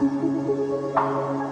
Música